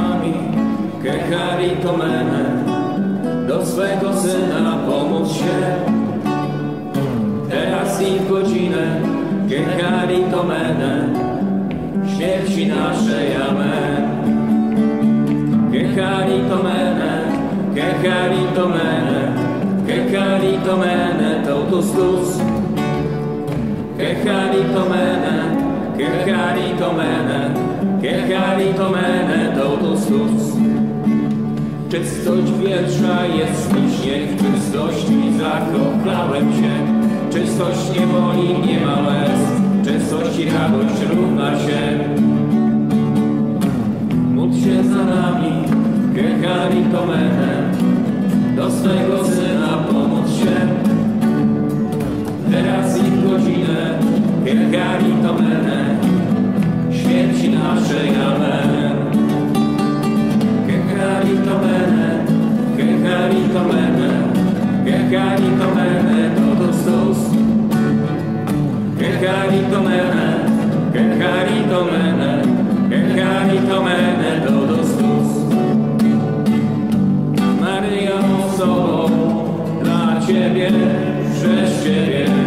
za nami, che carito mene, do swego syna pomóc się. Teraz i w godzinę, che carito mene, śmierci naszej amen. Che carito mene, che carito mene, che carito mene, totus tus. Che carito mene, che carito mene, che carito mene, totus tus. Czystość wietrza jest mi śnieg, w czystości zakochałem się. Czystość nie boli, nie ma łez, czystość i radość równa się. Módl się za nami, che carito mene, do swego syna pomóc się. Teraz i w godzinę, che carito mene, śmierci naszej amen. Che carito mene, totus tus. Che carito mene, che carito mene, che carito mene, totus tus. Maryjo osobą dla Ciebie, przez Ciebie.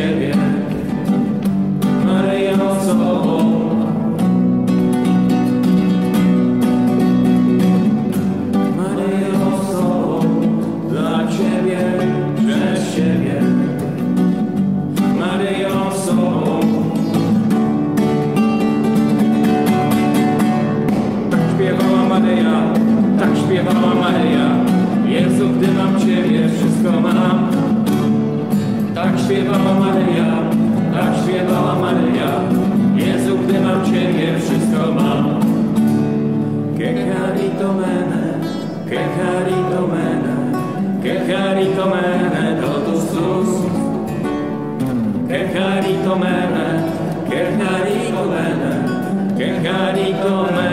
Ciebie. Maryjo dla Ciebie, przez Ciebie. Maryjo Tak śpiewała Maryja, tak śpiewała Maryja. Jezu, gdy mam Ciebie, wszystko mam. Maryja, Jezu, gdy mam Ciebie, wszystko mam. Che carito mene, che carito mene, che carito mene, totus tus. Che carito mene, che carito mene, che carito mene.